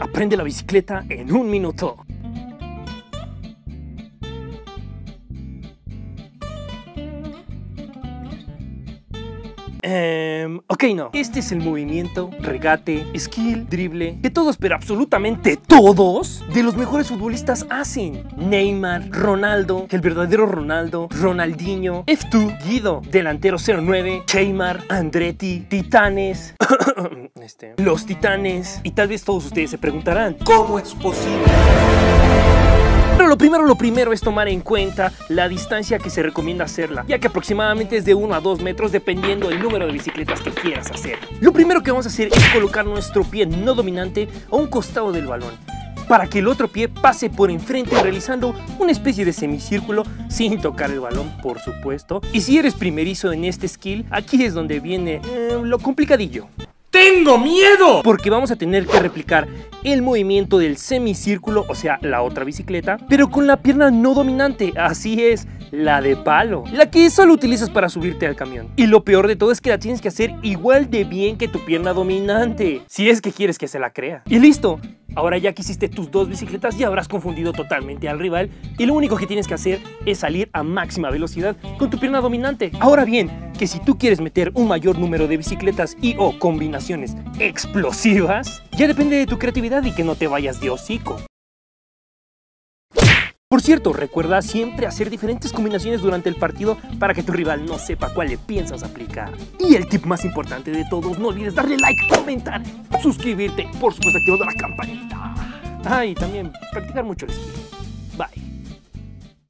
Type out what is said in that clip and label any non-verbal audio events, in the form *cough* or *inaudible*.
Aprende la bicicleta en un minuto. Ok, no. Este es el movimiento, regate, skill, drible, que todos, pero absolutamente todos, de los mejores futbolistas hacen. Neymar, Ronaldo, el verdadero Ronaldo, Ronaldinho, F2, Guido, delantero 09, Cheymar, Andretti, Titanes, *coughs* este, los Titanes. Y tal vez todos ustedes se preguntarán, ¿cómo es posible? Pero lo primero, lo primero es tomar en cuenta la distancia que se recomienda hacerla, ya que aproximadamente es de 1 a 2 metros dependiendo del número de bicicletas que quieras hacer. Lo primero que vamos a hacer es colocar nuestro pie no dominante a un costado del balón para que el otro pie pase por enfrente realizando una especie de semicírculo sin tocar el balón, por supuesto. Y si eres primerizo en este skill, aquí es donde viene eh, lo complicadillo. ¡Tengo miedo! Porque vamos a tener que replicar el movimiento del semicírculo, o sea, la otra bicicleta, pero con la pierna no dominante, así es, la de palo, la que solo utilizas para subirte al camión. Y lo peor de todo es que la tienes que hacer igual de bien que tu pierna dominante, si es que quieres que se la crea. Y listo, Ahora ya que hiciste tus dos bicicletas ya habrás confundido totalmente al rival y lo único que tienes que hacer es salir a máxima velocidad con tu pierna dominante. Ahora bien, que si tú quieres meter un mayor número de bicicletas y o combinaciones explosivas, ya depende de tu creatividad y que no te vayas de hocico. Por cierto, recuerda siempre hacer diferentes combinaciones durante el partido para que tu rival no sepa cuál le piensas aplicar. Y el tip más importante de todos, no olvides darle like, comentar, suscribirte, por supuesto activando la campanita. Ah, y también practicar mucho el esquí. Bye.